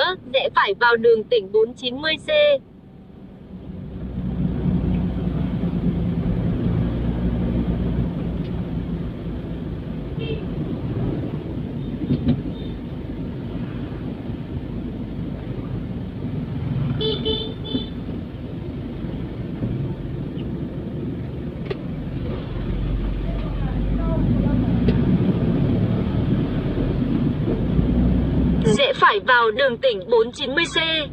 nữa, rẽ phải vào đường tỉnh 490C. Rẽ phải vào đường tỉnh 490C.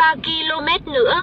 3 km nữa.